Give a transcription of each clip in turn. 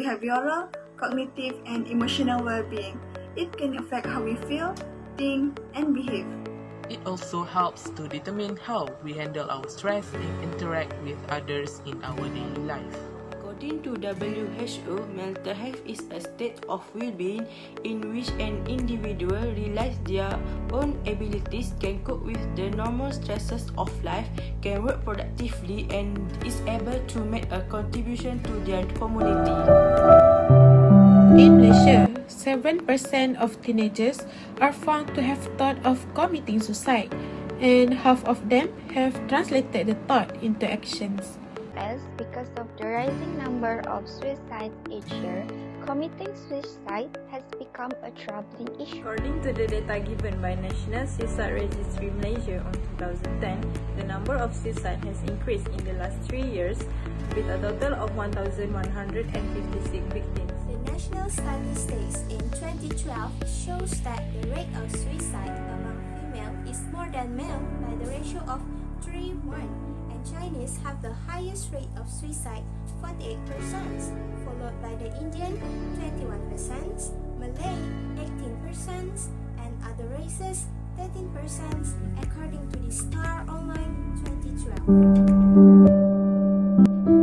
behavioral, cognitive, and emotional well-being. It can affect how we feel, think, and behave. It also helps to determine how we handle our stress and interact with others in our daily life. According to WHO, mental health is a state of well-being in which an individual realizes their own abilities, can cope with the normal stresses of life, can work productively, and is able to make a contribution to their community. In Malaysia, 7% of teenagers are found to have thought of committing suicide, and half of them have translated the thought into actions. As because of the rising number of suicides each year, committing suicide has become a troubling issue. According to the data given by National Suicide Registry Malaysia on 2010, the number of suicide has increased in the last three years with a total of 1,156 victims. The national statistics in 2012 shows that the rate of suicide among female is more than male by the ratio of 3 1 Chinese have the highest rate of suicide 48% followed by the Indian 21%, Malay 18% and other races 13% according to the Star Online 2012.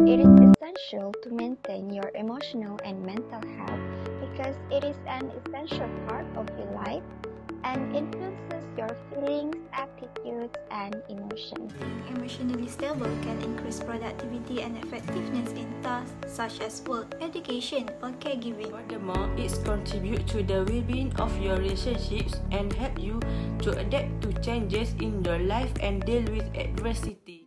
It is essential to maintain your emotional and mental health because it is an essential part of your life and influences your feelings, attitudes, and emotions. Being emotionally stable can increase productivity and effectiveness in tasks such as work, education, or caregiving. Furthermore, it contributes to the well-being of your relationships and help you to adapt to changes in your life and deal with adversity.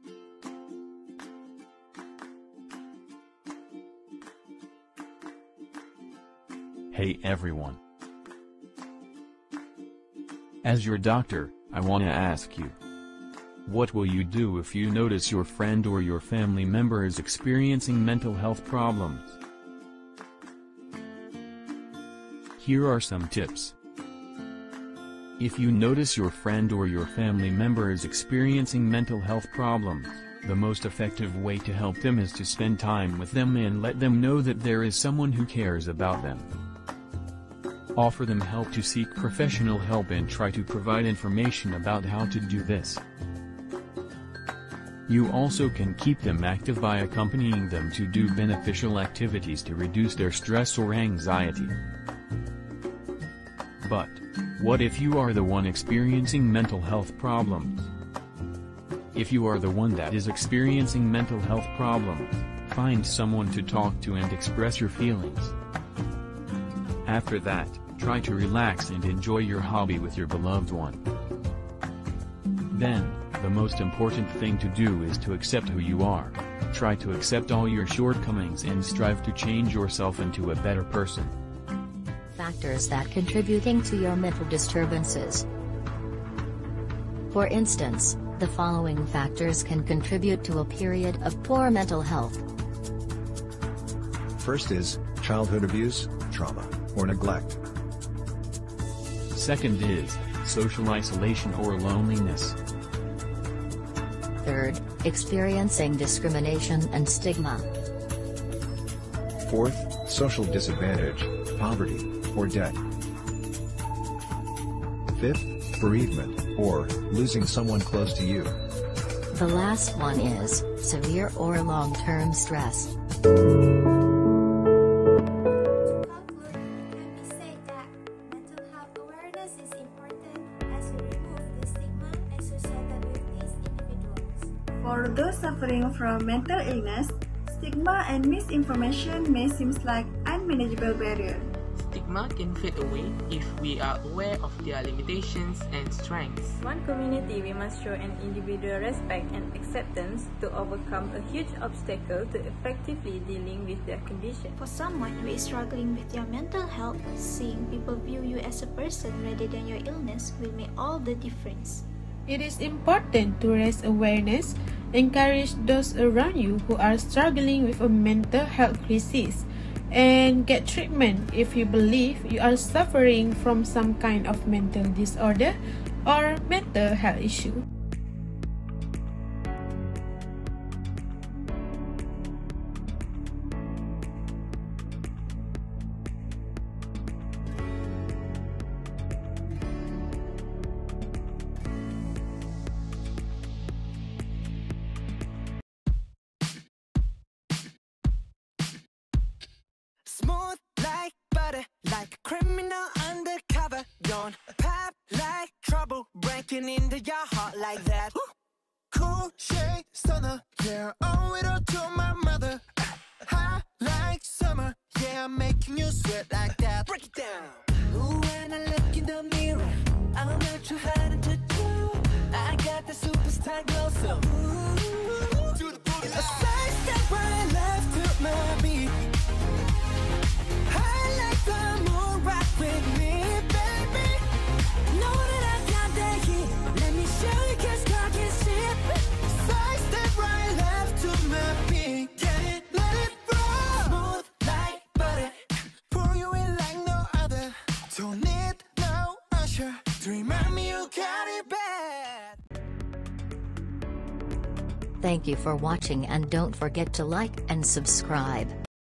Hey everyone. As your doctor, I wanna ask you. What will you do if you notice your friend or your family member is experiencing mental health problems? Here are some tips. If you notice your friend or your family member is experiencing mental health problems, the most effective way to help them is to spend time with them and let them know that there is someone who cares about them. Offer them help to seek professional help and try to provide information about how to do this. You also can keep them active by accompanying them to do beneficial activities to reduce their stress or anxiety. But, what if you are the one experiencing mental health problems? If you are the one that is experiencing mental health problems, find someone to talk to and express your feelings. After that, try to relax and enjoy your hobby with your beloved one. Then, the most important thing to do is to accept who you are. Try to accept all your shortcomings and strive to change yourself into a better person. Factors that contributing to your mental disturbances. For instance, the following factors can contribute to a period of poor mental health. First is childhood abuse, trauma, or neglect. Second is social isolation or loneliness. Third, experiencing discrimination and stigma. Fourth, social disadvantage, poverty, or debt. Fifth, bereavement, or losing someone close to you. The last one is severe or long-term stress. Those suffering from mental illness, stigma and misinformation may seem like unmanageable barrier. Stigma can fade away if we are aware of their limitations and strengths. One community, we must show an individual respect and acceptance to overcome a huge obstacle to effectively dealing with their condition. For someone who is struggling with your mental health, seeing people view you as a person rather than your illness will make all the difference. It is important to raise awareness, encourage those around you who are struggling with a mental health crisis, and get treatment if you believe you are suffering from some kind of mental disorder or mental health issue. Butter, like a criminal undercover. Don't pop like trouble, breaking into your heart like that. Cool shade stunner, yeah, owe it all to my mother. Hot like summer, yeah, I'm making you sweat like Thank you for watching and don't forget to like and subscribe.